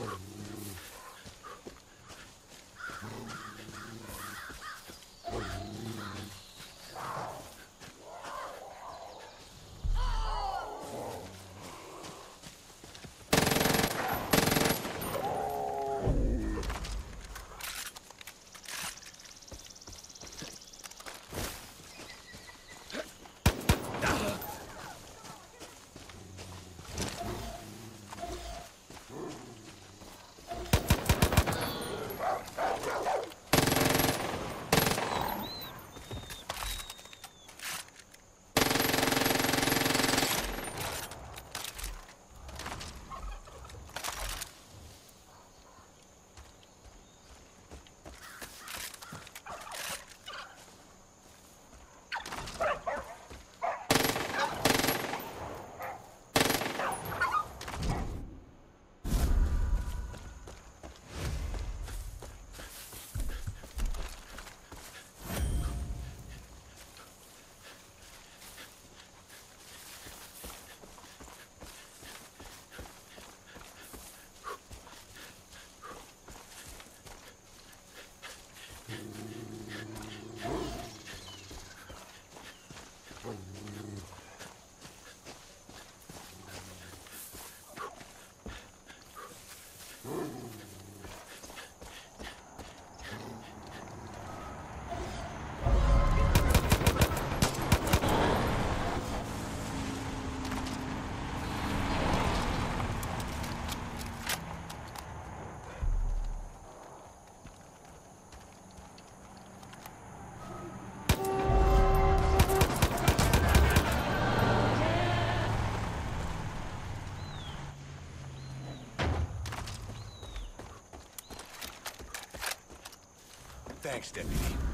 Or Mm-hmm. Thanks, Deputy.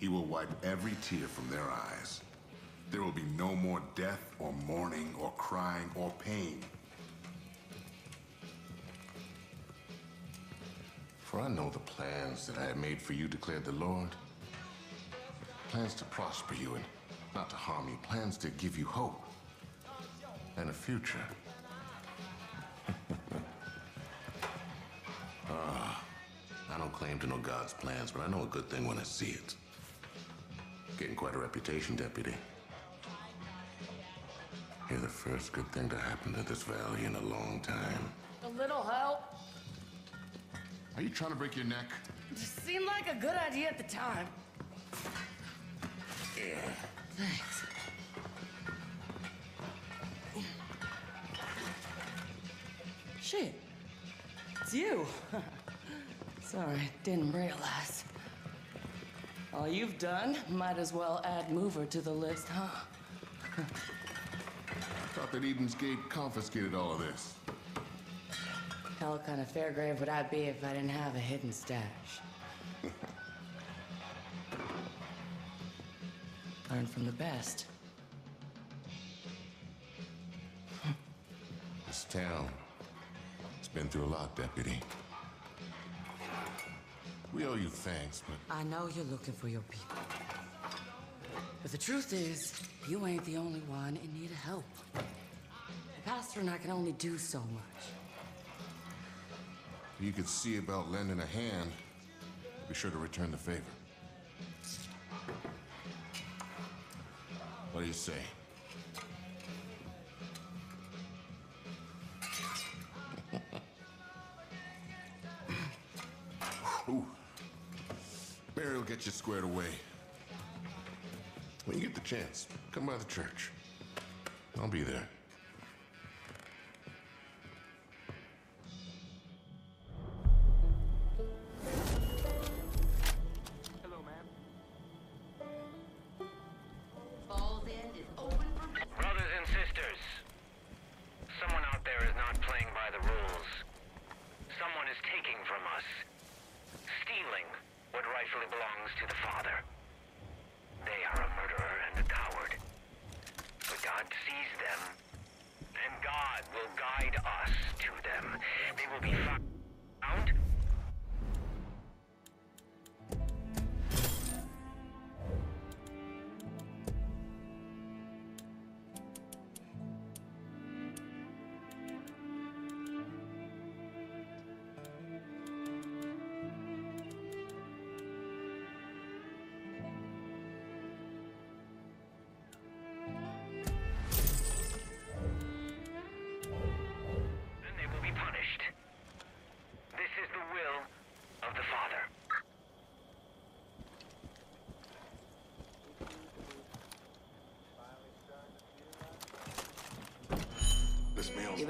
He will wipe every tear from their eyes. There will be no more death or mourning or crying or pain. For I know the plans that I have made for you, declared the Lord. Plans to prosper you and not to harm you. Plans to give you hope and a future. ah, I don't claim to know God's plans, but I know a good thing when I see it. Getting quite a reputation, Deputy. You're the first good thing to happen to this valley in a long time. A little help. Are you trying to break your neck? Just seemed like a good idea at the time. Yeah. Thanks. Shit. It's you. Sorry, didn't realize. All you've done, might as well add Mover to the list, huh? Thought that Eden's Gate confiscated all of this. Hell kind of Fairgrave would I be if I didn't have a hidden stash? Learn from the best. This town, it's been through a lot, Deputy. We owe you thanks, but I know you're looking for your people. But the truth is, you ain't the only one in need of help. The pastor and I can only do so much. If you could see about lending a hand. Be sure to return the favor. What do you say? Get you squared away. When you get the chance, come by the church. I'll be there.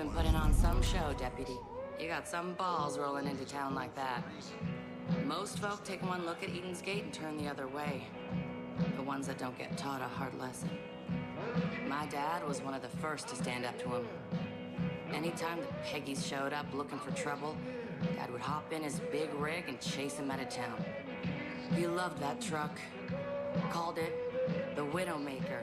Been putting on some show, Deputy. You got some balls rolling into town like that. Most folk take one look at Eden's Gate and turn the other way. The ones that don't get taught a hard lesson. My dad was one of the first to stand up to him. Anytime the Peggies showed up looking for trouble, Dad would hop in his big rig and chase him out of town. He loved that truck. Called it the Widowmaker.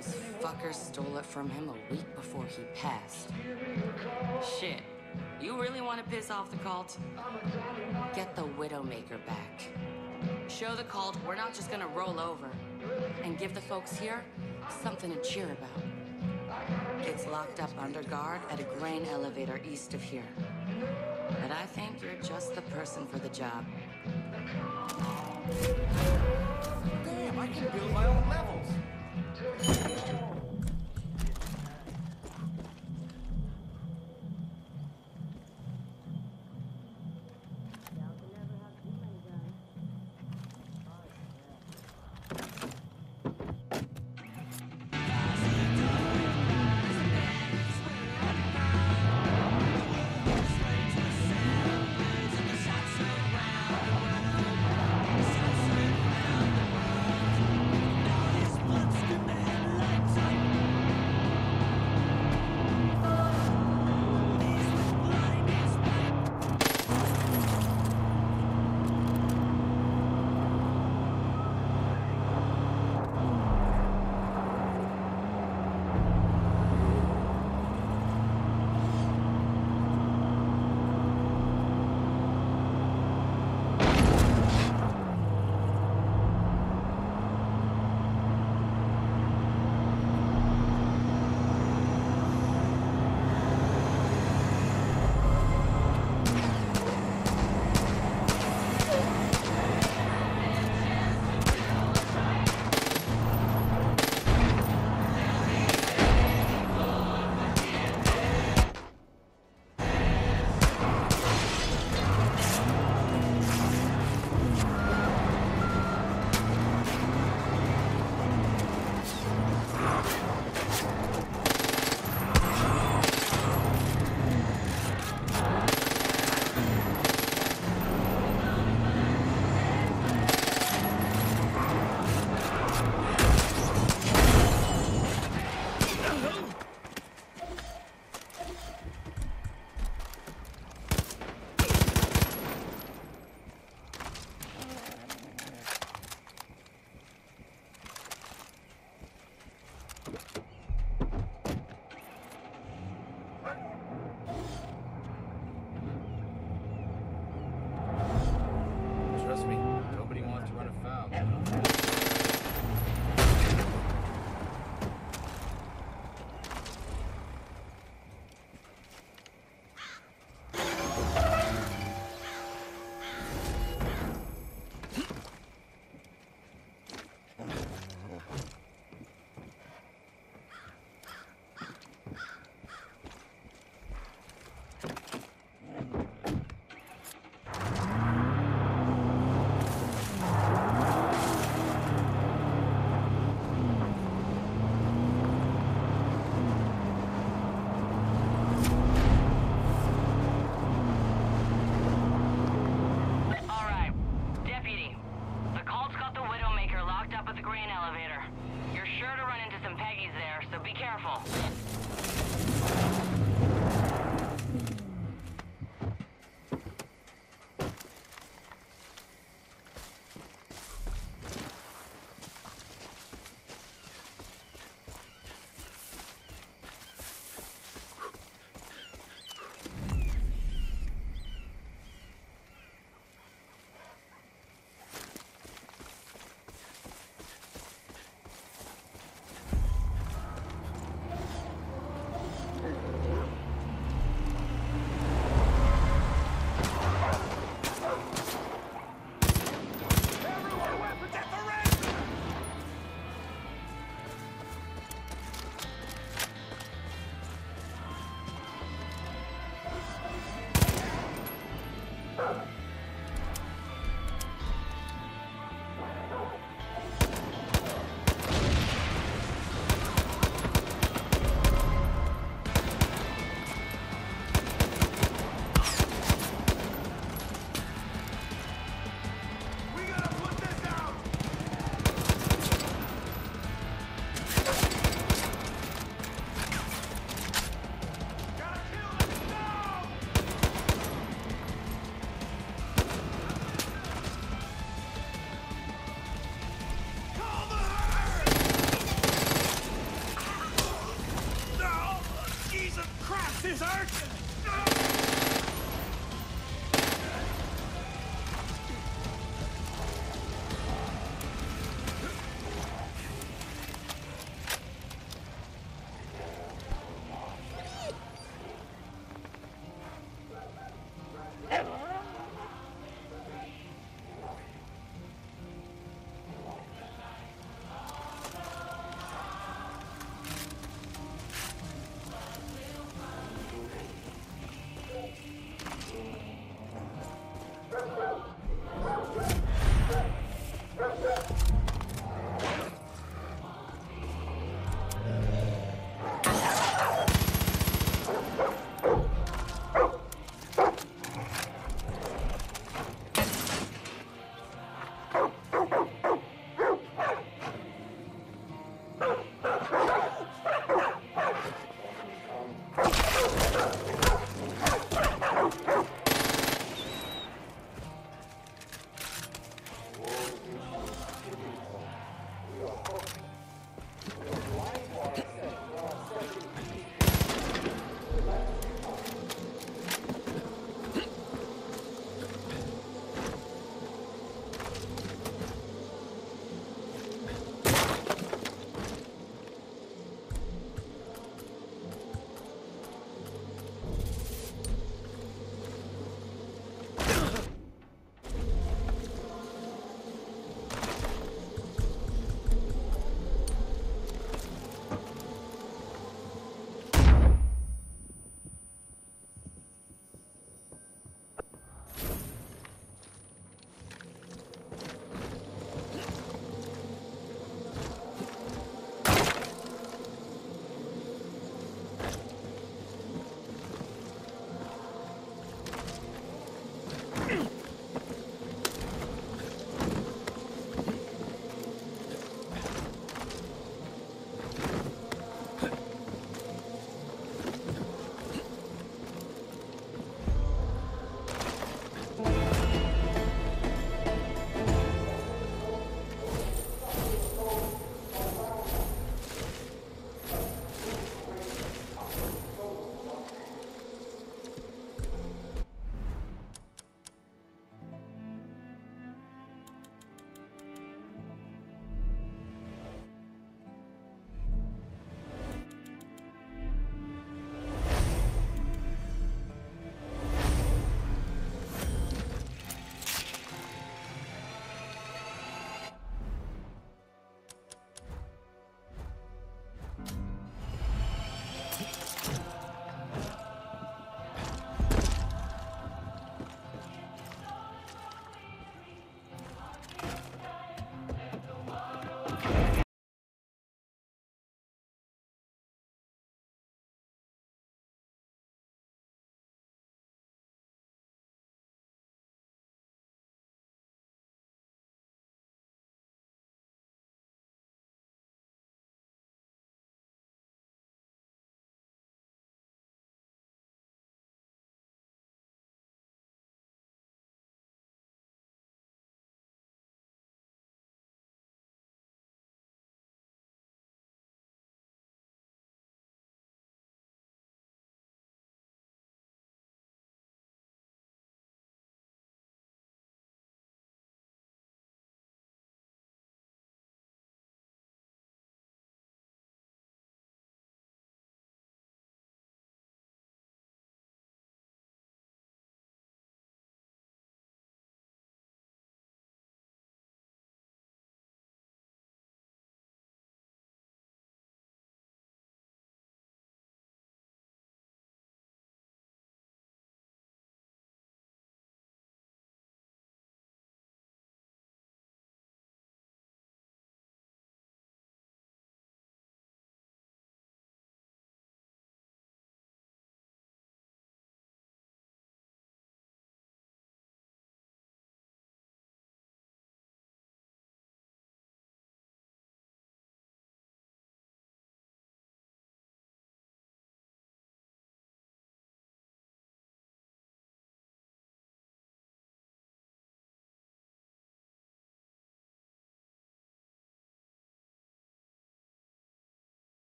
Those fuckers stole it from him a week before he passed. Shit. You really want to piss off the cult? Get the Widowmaker back. Show the cult we're not just gonna roll over. And give the folks here something to cheer about. It's locked up under guard at a grain elevator east of here. But I think you're just the person for the job. Damn, I can build my own levels.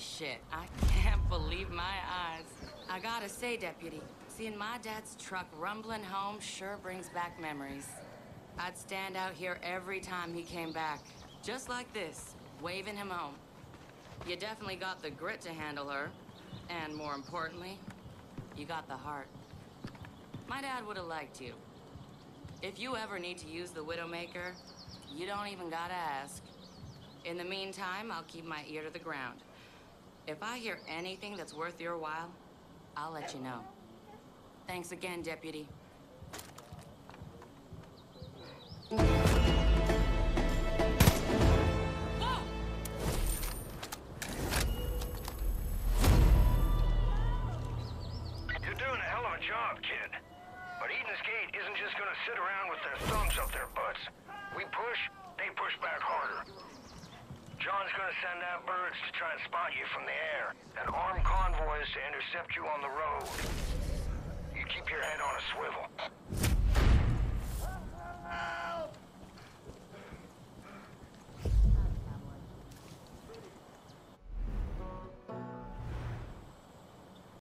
Shit, I can't believe my eyes. I gotta say, Deputy, seeing my dad's truck rumbling home sure brings back memories. I'd stand out here every time he came back, just like this, waving him home. You definitely got the grit to handle her, and more importantly, you got the heart. My dad would have liked you. If you ever need to use the Widowmaker, you don't even gotta ask. In the meantime, I'll keep my ear to the ground. If I hear anything that's worth your while, I'll let you know. Thanks again, Deputy. Send out birds to try and spot you from the air, and armed convoys to intercept you on the road. You keep your head on a swivel.